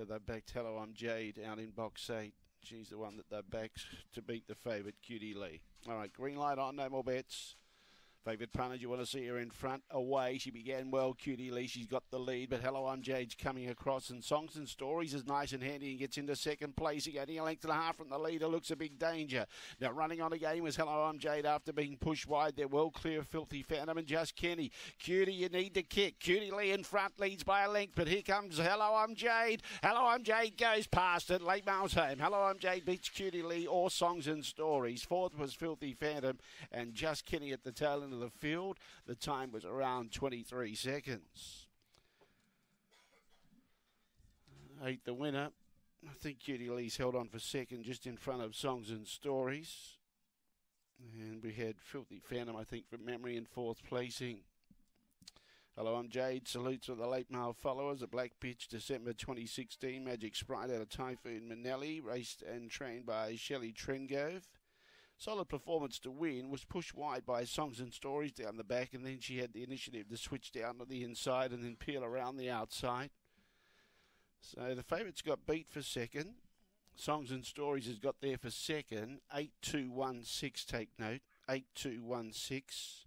but they backed Hello I'm Jade out in box eight. She's the one that they backed to beat the favourite Cutie Lee. All right, green light on, no more bets. Favourite punters, you want to see her in front. Away, she began well, Cutie Lee. She's got the lead, but Hello, I'm Jade's coming across. And Songs and Stories is nice and handy and gets into second place. Only a length and a half from the leader. Looks a big danger. Now, running on again was Hello, I'm Jade after being pushed wide. They're well clear of Filthy Phantom and Just Kenny. Cutie, you need to kick. Cutie Lee in front leads by a length, but here comes Hello, I'm Jade. Hello, I'm Jade goes past it. Late miles home. Hello, I'm Jade beats Cutie Lee or Songs and Stories. Fourth was Filthy Phantom and Just Kenny at the tail end of the field. The time was around 23 seconds. Eight, the winner. I think Cutie Lee's held on for second just in front of Songs and Stories. And we had Filthy Phantom, I think, from memory in fourth placing. Hello, I'm Jade. Salutes to the late mail followers. A black pitch, December 2016. Magic Sprite out of Typhoon Manelli. Raced and trained by Shelley Trengove. Solid performance to win, was pushed wide by Songs and Stories down the back, and then she had the initiative to switch down to the inside and then peel around the outside. So the favourites got beat for second. Songs and Stories has got there for second. 8216, take note. 8216.